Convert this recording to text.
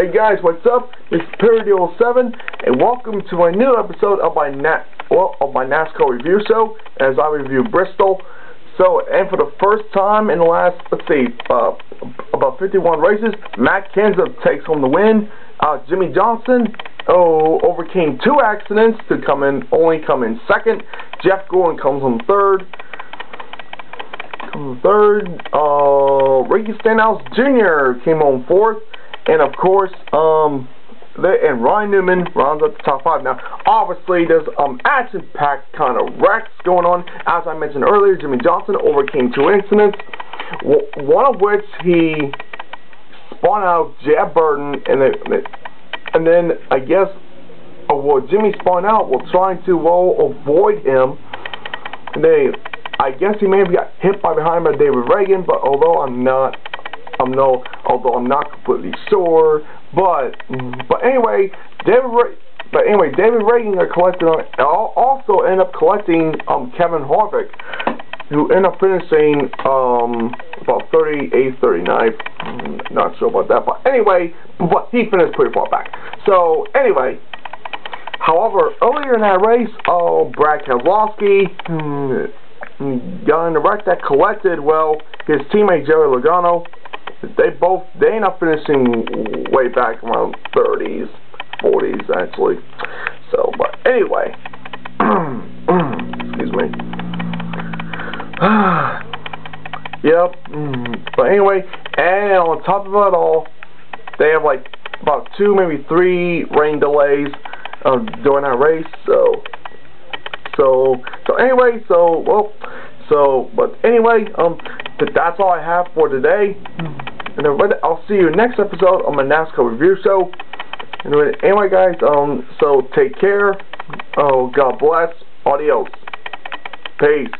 Hey guys, what's up? It's Perry07, and welcome to my new episode of my Na well of my NASCAR review show, as I review Bristol. So, and for the first time in the last, let's see, uh, about 51 races, Matt Kenseth takes home the win. Uh, Jimmie Johnson, oh, overcame two accidents to come in, only come in second. Jeff Gordon comes on third. Third. Uh, Ricky Stenhouse Jr. came on fourth. And of course, um, and Ryan Newman rounds up the top five. Now, obviously, there's um action-packed kind of wrecks going on. As I mentioned earlier, Jimmie Johnson overcame two incidents, one of which he spun out Jeb Burton, and then, and then I guess uh, well, Jimmie spun out while trying to well avoid him. They, I guess he may have got hit by behind by David Ragan, but although I'm not I'm no, although I'm not completely sure. But but anyway, David. Ra but anyway, David Ragan collected also ended up collecting um Kevin Harvick, who ended up finishing um about 38, 39. Mm, not sure about that, but anyway, but he finished pretty far back. So anyway. However, earlier in that race, oh, Brad Keselowski hmm, got in the wreck that collected, well, his teammate Joey Logano they both they end up finishing way back around 30s, 40s actually. So, but anyway, excuse me. yep. But anyway, and on top of it all, they have like about two, maybe three rain delays uh, during that race. So, so, so anyway, so well, so, but anyway, um, that's all I have for today. And everybody, I'll see you next episode on my NASCAR review show. Anyway, anyway guys, um, so take care. Oh, God bless. Adios. Peace.